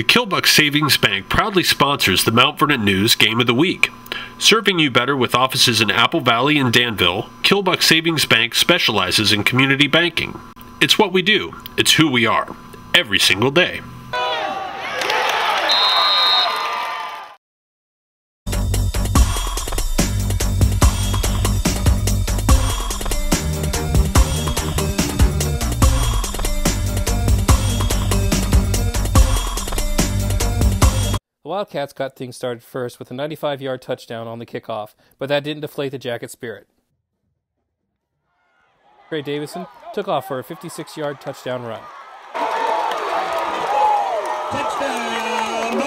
The Killbuck Savings Bank proudly sponsors the Mount Vernon News Game of the Week. Serving you better with offices in Apple Valley and Danville, Killbuck Savings Bank specializes in community banking. It's what we do, it's who we are, every single day. Wildcats got things started first with a 95 yard touchdown on the kickoff, but that didn't deflate the Jacket spirit. Gray Davison took off for a 56 yard touchdown run. Touchdown,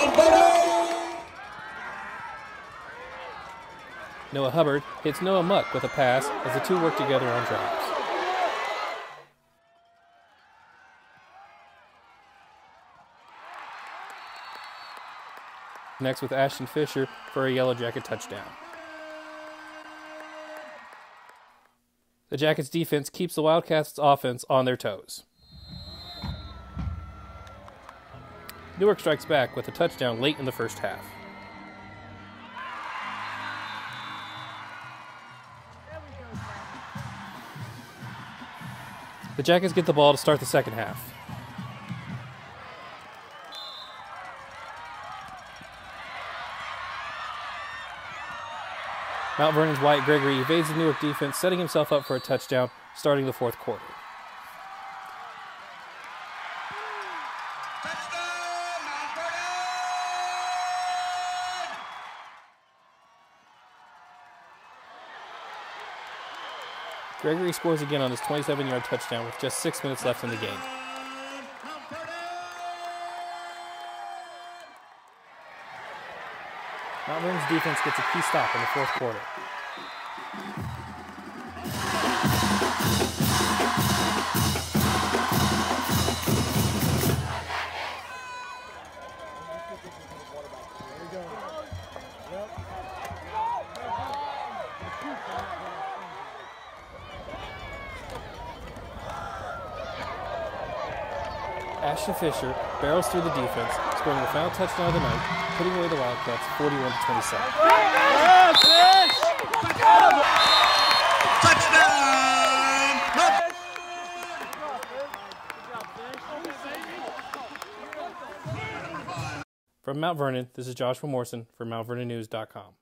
Noah Hubbard hits Noah Muck with a pass as the two work together on drops. Next with Ashton Fisher for a Yellow Jacket touchdown. The Jackets defense keeps the Wildcats offense on their toes. Newark strikes back with a touchdown late in the first half. The Jackets get the ball to start the second half. Mount Vernon's Wyatt Gregory evades the Newark defense, setting himself up for a touchdown starting the fourth quarter. Gregory scores again on his 27 yard touchdown with just six minutes left in the game. Mount Vernon's defense gets a key stop in the fourth quarter. Ashton Fisher barrels through the defense, scoring the final touchdown of the night, putting away the Wildcats 41 to 27. Touchdown! From Mount Vernon, this is Joshua Morrison for MountVernonNews.com.